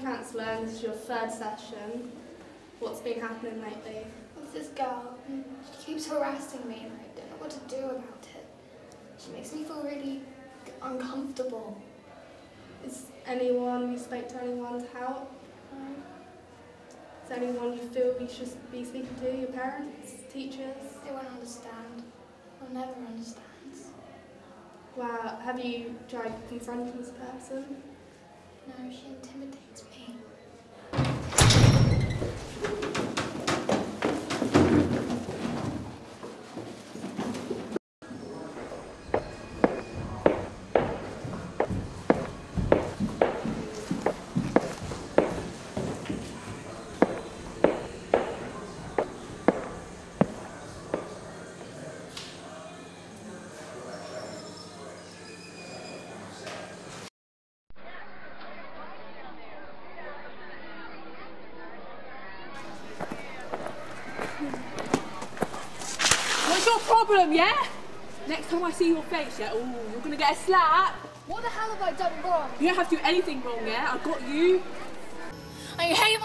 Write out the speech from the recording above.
Councillor, this is your third session. What's been happening lately? With this girl, she keeps harassing me and I don't know what to do about it. She makes me feel really uncomfortable. Is anyone, you spoke to anyone to help? Um, Is anyone you feel you should be speaking to? Your parents? Teachers? they won't understand. Wow, have you tried confronting this person? No, she intimidates me. What's your problem, yeah? Next time I see your face, yeah, ooh, you're gonna get a slap. What the hell have I done wrong? You don't have to do anything wrong, yeah? I got you. I hate